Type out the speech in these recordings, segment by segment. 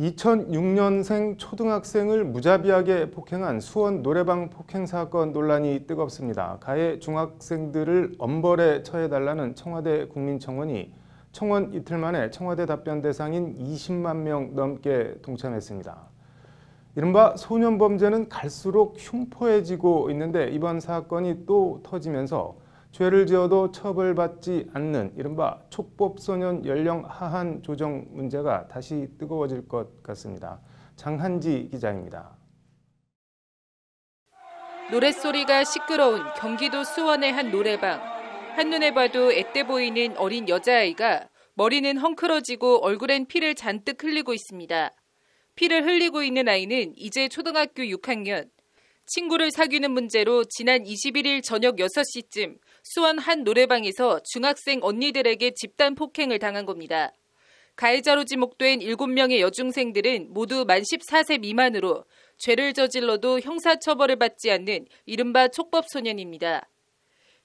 2006년생 초등학생을 무자비하게 폭행한 수원 노래방 폭행 사건 논란이 뜨겁습니다. 가해 중학생들을 엄벌에 처해달라는 청와대 국민청원이 청원 이틀 만에 청와대 답변 대상인 20만 명 넘게 동참했습니다. 이른바 소년 범죄는 갈수록 흉포해지고 있는데 이번 사건이 또 터지면서 죄를 지어도 처벌받지 않는 이른바 촉법소년 연령 하한 조정 문제가 다시 뜨거워질 것 같습니다. 장한지 기자입니다. 노랫소리가 시끄러운 경기도 수원의 한 노래방. 한눈에 봐도 앳돼 보이는 어린 여자아이가 머리는 헝클어지고 얼굴엔 피를 잔뜩 흘리고 있습니다. 피를 흘리고 있는 아이는 이제 초등학교 6학년. 친구를 사귀는 문제로 지난 21일 저녁 6시쯤 수원 한 노래방에서 중학생 언니들에게 집단 폭행을 당한 겁니다. 가해자로 지목된 7명의 여중생들은 모두 만 14세 미만으로 죄를 저질러도 형사처벌을 받지 않는 이른바 촉법소년입니다.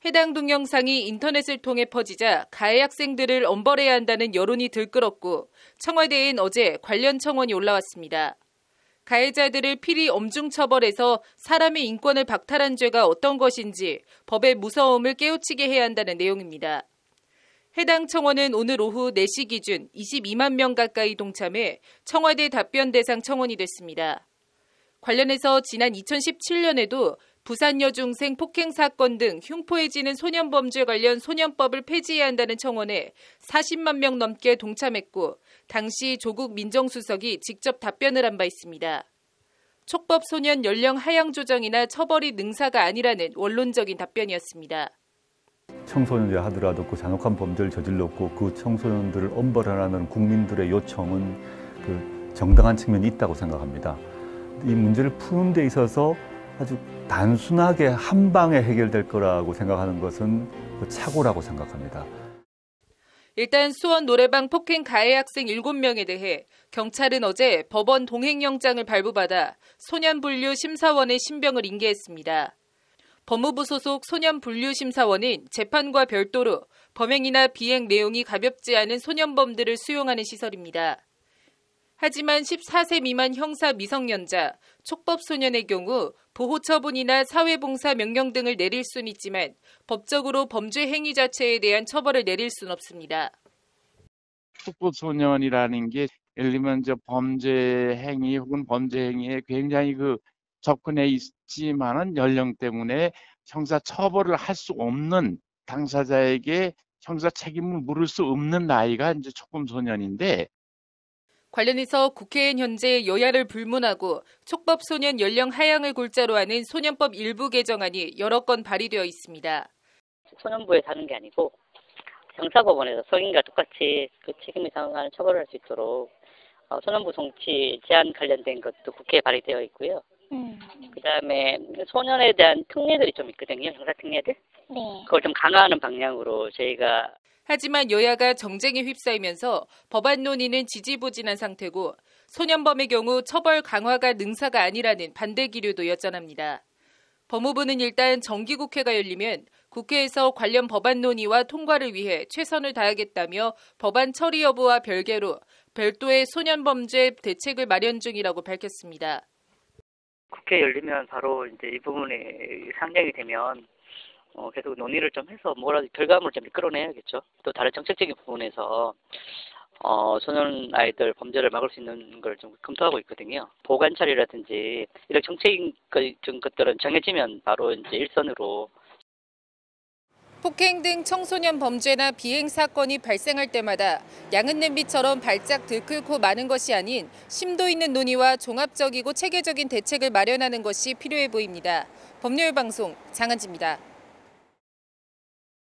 해당 동영상이 인터넷을 통해 퍼지자 가해 학생들을 엄벌해야 한다는 여론이 들끓었고 청와대엔 어제 관련 청원이 올라왔습니다. 가해자들을 필히 엄중 처벌해서 사람의 인권을 박탈한 죄가 어떤 것인지 법의 무서움을 깨우치게 해야 한다는 내용입니다. 해당 청원은 오늘 오후 4시 기준 22만 명 가까이 동참해 청와대 답변 대상 청원이 됐습니다. 관련해서 지난 2017년에도 부산 여중생 폭행 사건 등 흉포해지는 소년 범죄 관련 소년법을 폐지해야 한다는 청원에 40만 명 넘게 동참했고 당시 조국 민정수석이 직접 답변을 한 바 있습니다. 촉법 소년 연령 하향 조정이나 처벌이 능사가 아니라는 원론적인 답변이었습니다. 청소년이라 하더라도 그 잔혹한 범죄를 저질렀고 그 청소년들을 엄벌하라는 국민들의 요청은 그 정당한 측면이 있다고 생각합니다. 이 문제를 푸는 데 있어서 아주 단순하게 한 방에 해결될 거라고 생각하는 것은 그 착오라고 생각합니다. 일단 수원 노래방 폭행 가해 학생 7명에 대해 경찰은 어제 법원 동행영장을 발부받아 소년분류 심사원의 신병을 인계했습니다. 법무부 소속 소년분류심사원은 재판과 별도로 범행이나 비행 내용이 가볍지 않은 소년범들을 수용하는 시설입니다. 하지만 14세 미만 형사 미성년자, 촉법 소년의 경우 보호 처분이나 사회봉사 명령 등을 내릴 수는 있지만 법적으로 범죄 행위 자체에 대한 처벌을 내릴 수는 없습니다. 촉법 소년이라는 게 예를 들면 저 범죄 행위 혹은 범죄 행위에 굉장히 그 접근해 있지만은 연령 때문에 형사 처벌을 할 수 없는 당사자에게 형사 책임을 물을 수 없는 나이가 이제 촉법 소년인데 관련해서 국회엔 현재 여야를 불문하고 촉법소년 연령 하향을 골자로 하는 소년법 일부 개정안이 여러 건 발의되어 있습니다. 소년부에 다는 게 아니고 형사법원에서 성인과 똑같이 그 책임을 상응하는 처벌을 할 수 있도록 어, 소년부 정치 제한 관련된 것도 국회에 발의되어 있고요. 음. 그다음에 소년에 대한 특례들이 좀 있거든요. 형사 특례들. 네. 그걸 좀 강화하는 방향으로 저희가 하지만 여야가 정쟁에 휩싸이면서 법안 논의는 지지부진한 상태고 소년범의 경우 처벌 강화가 능사가 아니라는 반대 기류도 여전합니다. 법무부는 일단 정기국회가 열리면 국회에서 관련 법안 논의와 통과를 위해 최선을 다하겠다며 법안 처리 여부와 별개로 별도의 소년범죄 대책을 마련 중이라고 밝혔습니다. 국회 열리면 바로 이제 이 부분이 상정이 되면 어, 계속 논의를 좀 해서 뭐라도 결과물을 좀 이끌어내야겠죠. 또 다른 정책적인 부분에서 어, 소년 아이들 범죄를 막을 수 있는 걸 좀 검토하고 있거든요. 보관 처리라든지 이런 정책인 것들은 정해지면 바로 이제 일선으로 폭행 등 청소년 범죄나 비행 사건이 발생할 때마다 양은 냄비처럼 발작 들끓고 마는 것이 아닌 심도 있는 논의와 종합적이고 체계적인 대책을 마련하는 것이 필요해 보입니다. 법률 방송 장한지입니다.